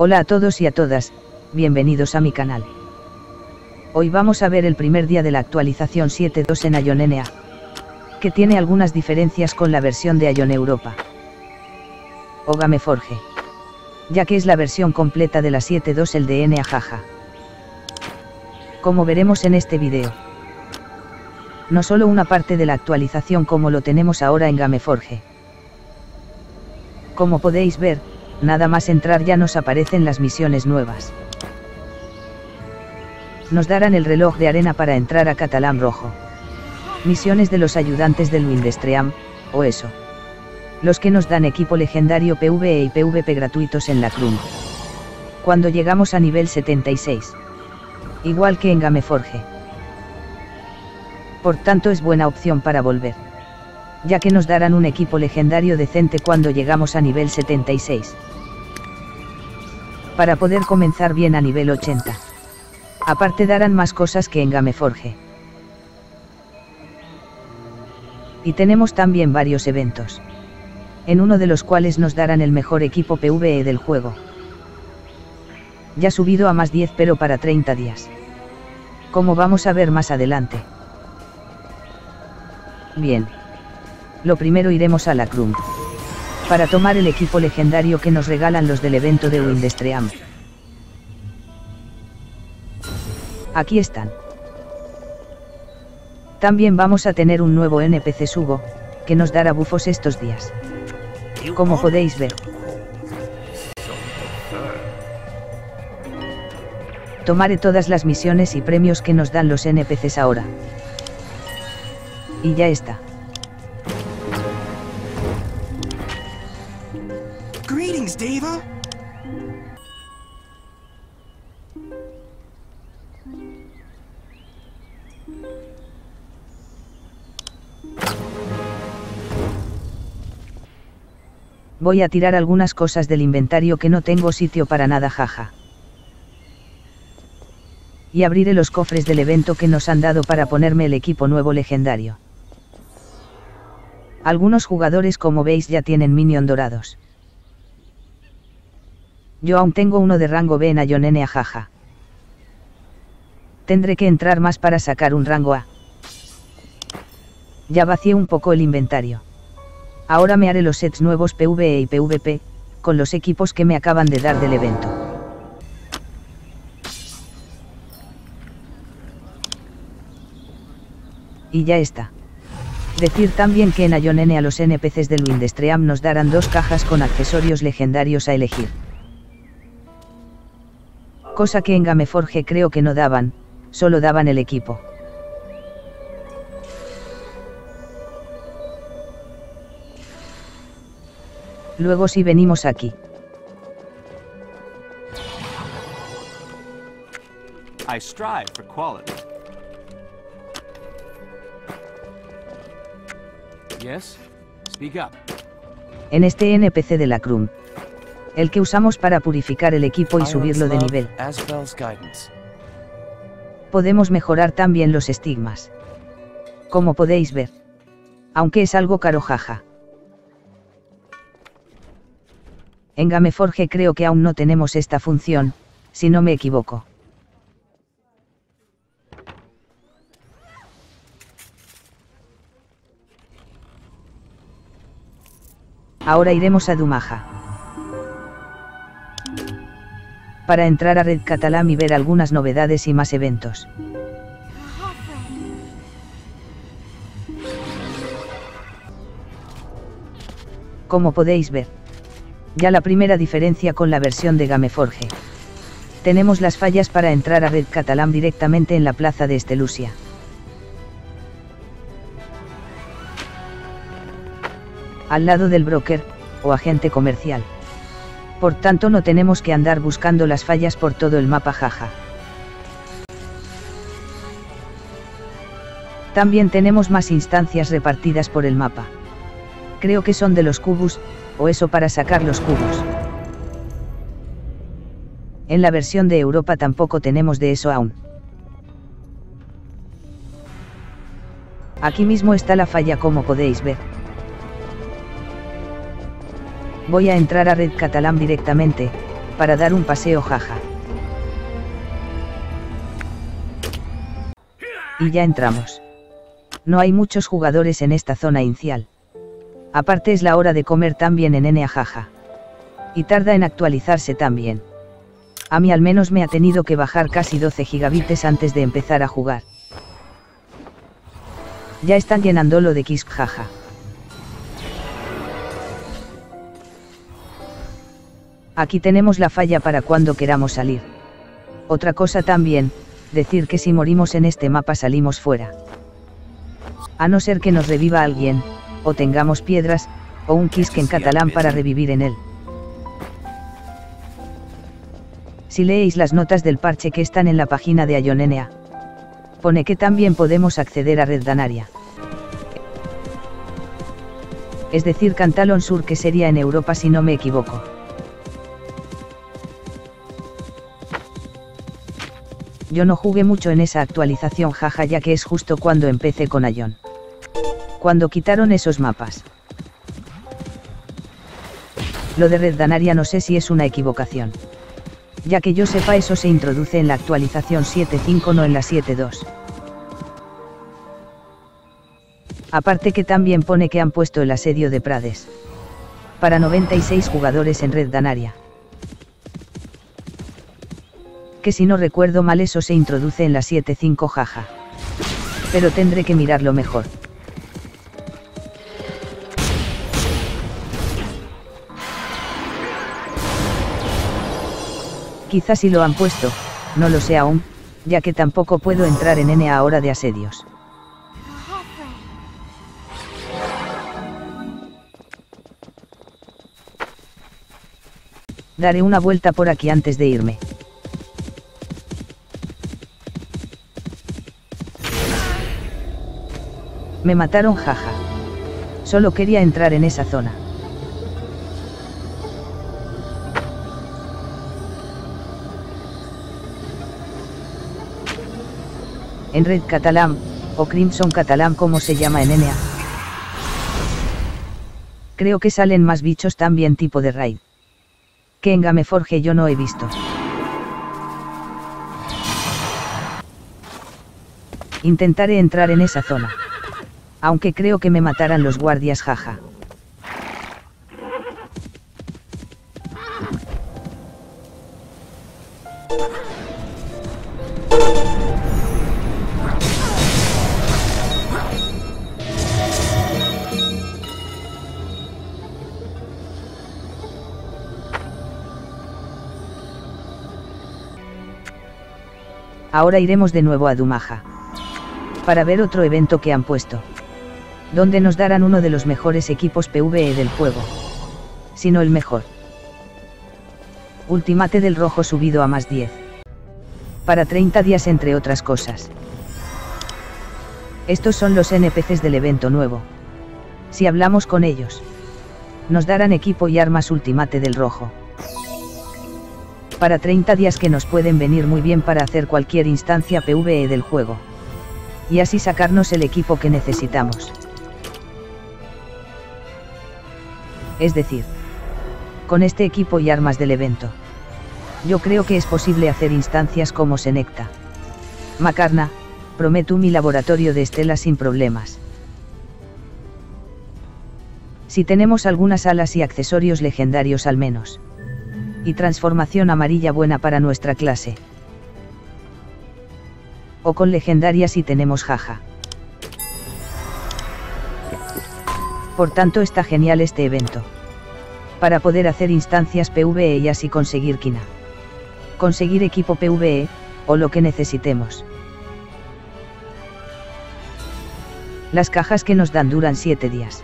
Hola a todos y a todas, bienvenidos a mi canal. Hoy vamos a ver el primer día de la actualización 7.2 en Ion NA, que tiene algunas diferencias con la versión de Ion Europa. O Gameforge. Ya que es la versión completa de la 7.2 el de NA jaja. Como veremos en este video. No solo una parte de la actualización como lo tenemos ahora en Gameforge. Como podéis ver, nada más entrar ya nos aparecen las misiones nuevas. Nos darán el reloj de arena para entrar a Catalán Rojo. Misiones de los ayudantes del Windstream, o eso. Los que nos dan equipo legendario PvE y PvP gratuitos en la Crum. Cuando llegamos a nivel 76. Igual que en Gameforge. Por tanto es buena opción para volver ya que nos darán un equipo legendario decente cuando llegamos a nivel 76. Para poder comenzar bien a nivel 80. Aparte darán más cosas que en Gameforge. Y tenemos también varios eventos. En uno de los cuales nos darán el mejor equipo PvE del juego. Ya subido a más 10 pero para 30 días. Como vamos a ver más adelante. Bien lo primero iremos a la Crum. Para tomar el equipo legendario que nos regalan los del evento de Windstream. Aquí están. También vamos a tener un nuevo NPC Sugo, que nos dará bufos estos días. Como podéis ver. Tomaré todas las misiones y premios que nos dan los NPCs ahora. Y ya está. Voy a tirar algunas cosas del inventario que no tengo sitio para nada jaja. Y abriré los cofres del evento que nos han dado para ponerme el equipo nuevo legendario. Algunos jugadores como veis ya tienen minion dorados. Yo aún tengo uno de rango B en Ayonene jaja. Tendré que entrar más para sacar un rango A. Ya vacié un poco el inventario. Ahora me haré los sets nuevos PvE y PvP, con los equipos que me acaban de dar del evento. Y ya está. Decir también que en Ayonene a los NPCs del Windstream nos darán dos cajas con accesorios legendarios a elegir cosa que en Gameforge creo que no daban, solo daban el equipo. Luego si venimos aquí. I strive for quality. Yes, speak up. En este NPC de la Crum, el que usamos para purificar el equipo y subirlo de nivel. Podemos mejorar también los estigmas. Como podéis ver. Aunque es algo caro jaja. En Gameforge creo que aún no tenemos esta función, si no me equivoco. Ahora iremos a Dumaja para entrar a Red Catalam y ver algunas novedades y más eventos. Como podéis ver. Ya la primera diferencia con la versión de Gameforge. Tenemos las fallas para entrar a Red Catalam directamente en la plaza de Estelusia. Al lado del broker, o agente comercial por tanto no tenemos que andar buscando las fallas por todo el mapa jaja. También tenemos más instancias repartidas por el mapa. Creo que son de los cubos, o eso para sacar los cubos. En la versión de Europa tampoco tenemos de eso aún. Aquí mismo está la falla como podéis ver voy a entrar a Red Catalán directamente, para dar un paseo jaja. Y ya entramos. No hay muchos jugadores en esta zona inicial. Aparte es la hora de comer también en NA jaja. Y tarda en actualizarse también. A mí al menos me ha tenido que bajar casi 12 gigabytes antes de empezar a jugar. Ya están llenando lo de Kisk jaja. Aquí tenemos la falla para cuando queramos salir. Otra cosa también, decir que si morimos en este mapa salimos fuera. A no ser que nos reviva alguien, o tengamos piedras, o un kisk en catalán para revivir en él. Si leéis las notas del parche que están en la página de Ayonenea, pone que también podemos acceder a Red Danaria. Es decir, Cantalon Sur que sería en Europa si no me equivoco. Yo no jugué mucho en esa actualización jaja ya que es justo cuando empecé con Ayon. Cuando quitaron esos mapas. Lo de Red Danaria no sé si es una equivocación. Ya que yo sepa eso se introduce en la actualización 7.5 no en la 7.2. Aparte que también pone que han puesto el asedio de Prades. Para 96 jugadores en Red Danaria que si no recuerdo mal eso se introduce en la 7.5 jaja. Pero tendré que mirarlo mejor. Quizás si lo han puesto, no lo sé aún, ya que tampoco puedo entrar en N ahora de asedios. Daré una vuelta por aquí antes de irme. Me mataron jaja. Solo quería entrar en esa zona. En Red Catalán, o Crimson Catalán como se llama en NA. Creo que salen más bichos también tipo de raid. Que en Gameforge yo no he visto. Intentaré entrar en esa zona aunque creo que me matarán los guardias jaja. Ahora iremos de nuevo a Dumaja. Para ver otro evento que han puesto donde nos darán uno de los mejores equipos PvE del juego. Si no el mejor. Ultimate del rojo subido a más 10. Para 30 días entre otras cosas. Estos son los NPCs del evento nuevo. Si hablamos con ellos. Nos darán equipo y armas Ultimate del rojo. Para 30 días que nos pueden venir muy bien para hacer cualquier instancia PvE del juego. Y así sacarnos el equipo que necesitamos. Es decir, con este equipo y armas del evento. Yo creo que es posible hacer instancias como Senecta. Macarna, prometo mi laboratorio de estela sin problemas. Si tenemos algunas alas y accesorios legendarios al menos. Y transformación amarilla buena para nuestra clase. O con legendaria si tenemos jaja. Por tanto está genial este evento. Para poder hacer instancias PvE y así conseguir Kina. Conseguir equipo PvE, o lo que necesitemos. Las cajas que nos dan duran 7 días.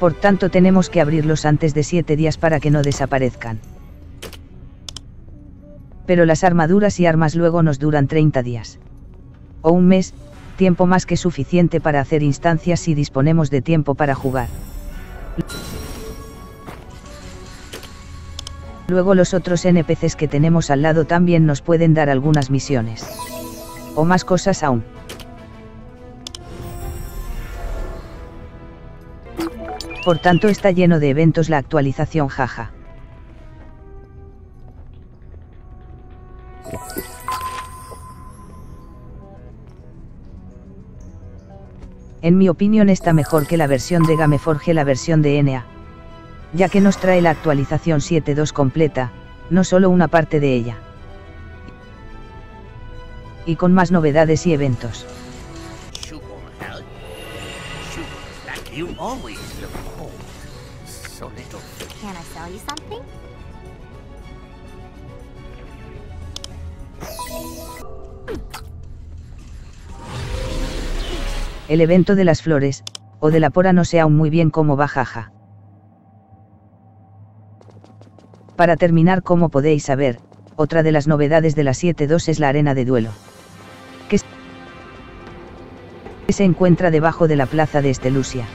Por tanto tenemos que abrirlos antes de 7 días para que no desaparezcan. Pero las armaduras y armas luego nos duran 30 días. O un mes, tiempo más que suficiente para hacer instancias si disponemos de tiempo para jugar. Luego los otros NPCs que tenemos al lado también nos pueden dar algunas misiones. O más cosas aún. Por tanto está lleno de eventos la actualización jaja. En mi opinión está mejor que la versión de Gameforge la versión de NA. Ya que nos trae la actualización 7.2 completa, no solo una parte de ella. Y con más novedades y eventos. El evento de las flores, o de la pora no sé aún muy bien cómo va jaja. Para terminar como podéis saber, otra de las novedades de la 7.2 es la arena de duelo. Que se encuentra debajo de la plaza de Estelusia.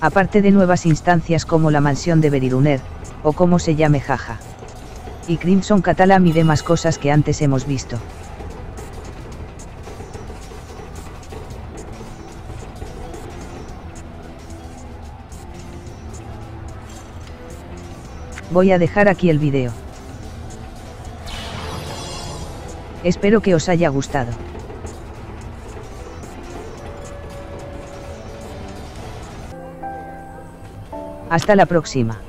Aparte de nuevas instancias como la mansión de Beriruner, o como se llame Jaja. Y Crimson Catalam y demás cosas que antes hemos visto. Voy a dejar aquí el vídeo. Espero que os haya gustado. Hasta la próxima.